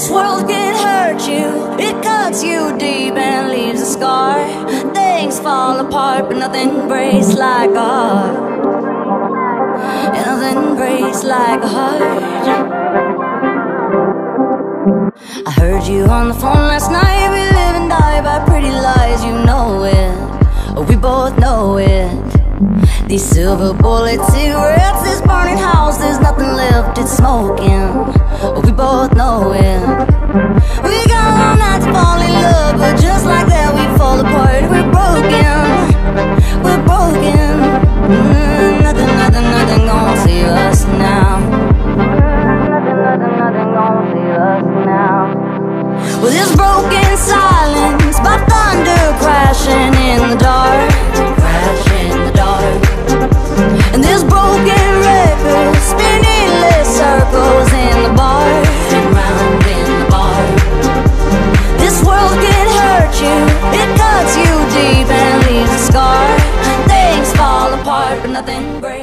This world can hurt you, it cuts you deep and leaves a scar. Things fall apart, but nothing breaks like a heart. And nothing breaks like a heart. I heard you on the phone last night. We live and die by pretty lies, you know it. We both know it. These silver bullet cigarettes, smoking. We both know it. We got all night to fall in love, but just like that, we fall apart. We're broken, we're broken. Mm, nothing, nothing, nothing gonna save us now. Nothing, nothing, nothing gonna save us now. Well, this broken nothing great.